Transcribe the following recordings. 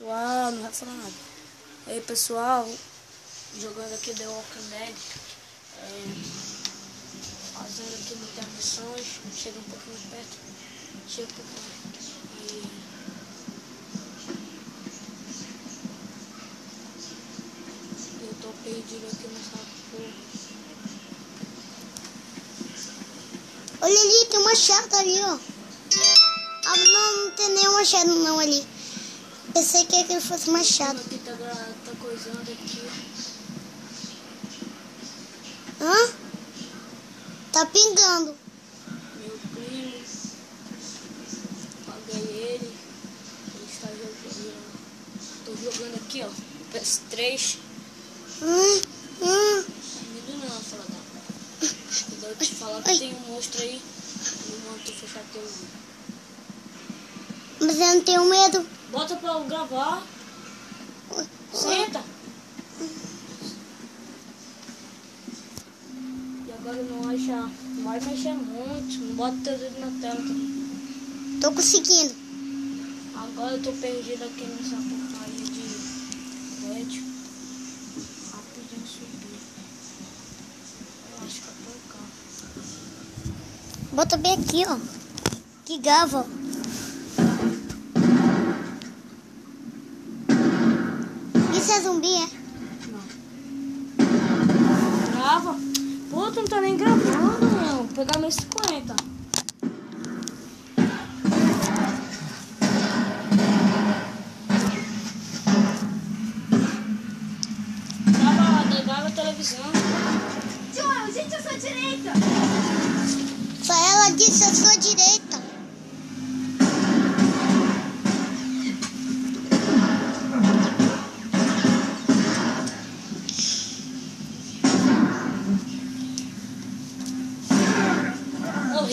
Pessoal, não vai falar nada. Aí pessoal, jogando aqui The Walking Dead. É, fazendo aqui muitas missões. Chega um pouquinho perto. Chega um pouquinho. E... Eu tô perdido aqui nessa porra. Olha ali, tem uma chata ali, ó. Ah, não, não tem nenhum machado não ali. Pensei que aquele fosse machado. Tá, tá coisando aqui. Hã? Tá pingando. Meu primo. Paguei ele. Ele está jogando. Tô jogando aqui, ó. PS3. Hum, hum. Medo não, fala da. Eu te falar que Ai. tem um monstro aí, eu mando tu fechar teu. Mas eu não tenho medo. Bota pra eu gravar. Senta. E agora não acha. Não vai mexer muito. Não bota teu dedo na tela também. Tô conseguindo. Agora eu tô perdido aqui nessa porcaria de prédio. Rapidinho subir. Eu acho que é por cá. Bota bem aqui, ó. Que gava. É zumbi, é? Grava. Pô, tu não tá nem gravando, meu. Vou pegar meus 50. Grava, grava a televisão. Joel, gente, à sua direita! Só ela disse a sua direita.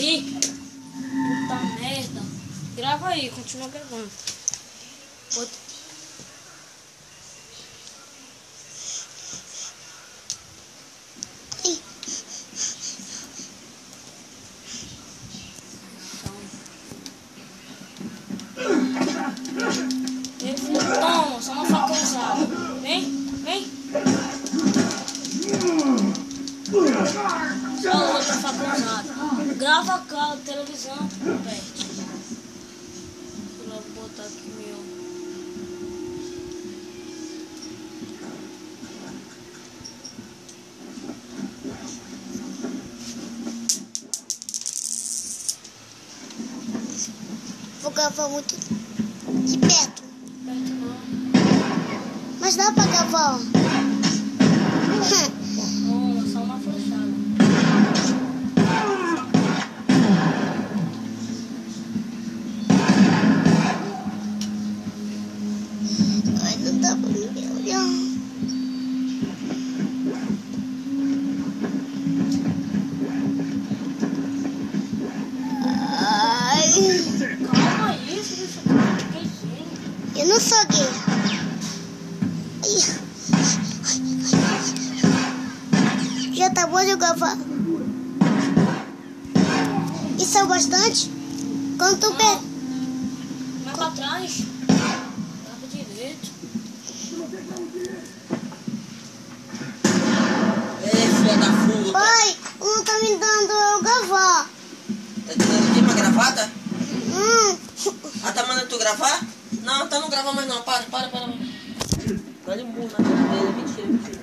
Morri. Puta merda. Grava aí, continua gravando. Bota- Vem, filho, toma, só uma faca usada. Vem, vem. Só outra faca usada. Grava a televisão, perde. Vou botar aqui meu. vou gravar muito de perto. Perto não. Mas dá pra gravar, Calma isso é eu não sou gay. Já tá bom de gravar? Isso é o bastante? Quando tu per... Vai pra trás. Grava direito. Ei, filha da puta. Pai, não tá me dando eu gravar. Tá te dando aqui pra gravar, Ah, tá mandando tu gravar? Não, tá não grava mais não. Para, para, para. De burro na cara dele. Mentira, mentira.